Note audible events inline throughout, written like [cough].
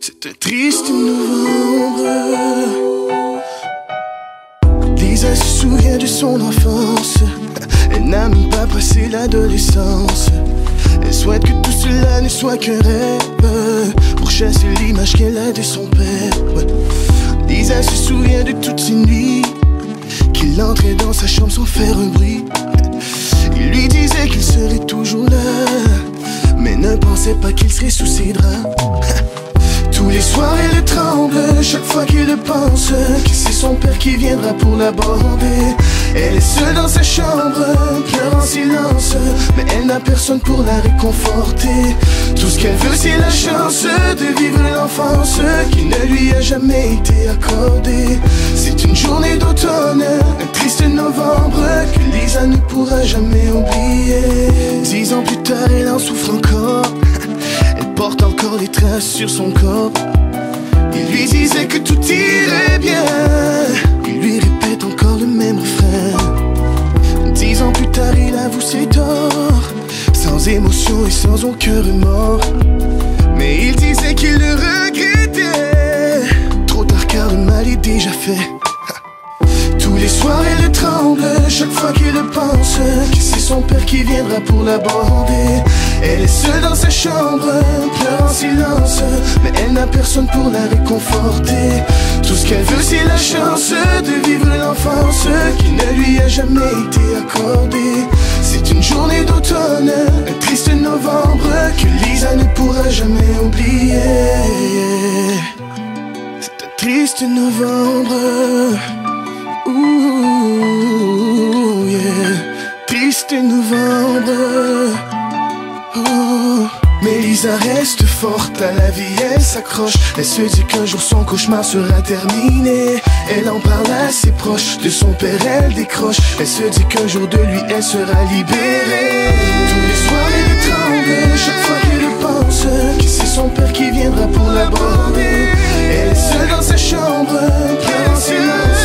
C'est un triste novembre. Lisa se souvient de son enfance. Elle n'a même pas passé l'adolescence. Elle souhaite que tout cela ne soit qu'un rêve pour chasser l'image qu'elle a de son père. Lisa se souvient de toutes ces nuits qu'il entrait dans sa chambre sans faire un bruit. Ne pensait pas qu'il serait sous ses draps. [laughs] Tous les soirs elle tremble chaque fois qu'il pense Que c'est son père qui viendra pour l'aborder. Elle est seule dans sa chambre, pleure en silence Mais elle n'a personne pour la réconforter. Tout ce qu'elle veut c'est la chance de vivre l'enfance Qui ne lui a jamais été accordée. C'est une journée d'automne, un triste novembre Que Lisa ne pourra jamais oublier. Dix ans plus tard elle en souffre encore porte encore les traces sur son corps. Il lui disait que tout irait bien. Il lui répète encore le même refrain. Dix ans plus tard, il avoue ses torts. Sans émotion et sans aucun remords. Mais il chaque fois qu'il pense que c'est son père qui viendra pour l'aborder. Elle est seule dans sa chambre, pleure en silence Mais elle n'a personne pour la réconforter. Tout ce qu'elle veut c'est la chance de vivre l'enfance Qui ne lui a jamais été accordée. C'est une journée d'automne, un triste novembre Que Lisa ne pourra jamais oublier. C'est un triste novembre Lisa reste forte, à la vie elle s'accroche. Elle se dit qu'un jour son cauchemar sera terminé. Elle en parle à ses proches, de son père elle décroche. Elle se dit qu'un jour de lui elle sera libérée. Tous les soirs elle tremble, chaque fois qu'elle pense Que c'est son père qui viendra pour l'aborder. Elle est seule dans sa chambre, plein en silence.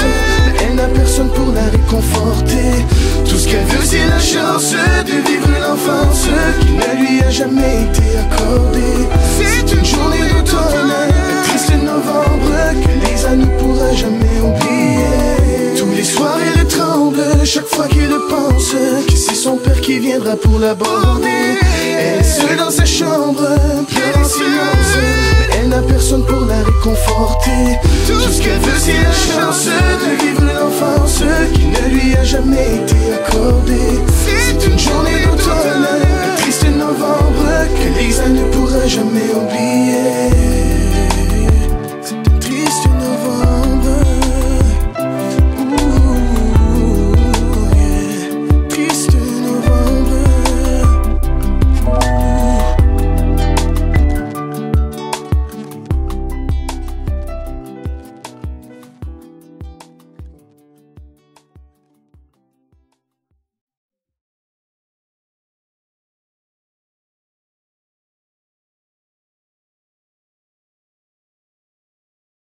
Elle n'a personne pour la réconforter. Tout ce qu'elle veut c'est la chance lui a jamais été accordée C'est une journée d'automne, triste novembre Que Lisa ne pourra jamais oublier. Tous les soirs elle tremble chaque fois qu'il pense Que c'est son père qui viendra pour l'aborder. Elle est seule dans sa chambre, pleure en silence. Mais elle n'a personne pour la réconforter. Tout ce qu'elle veut c'est la chance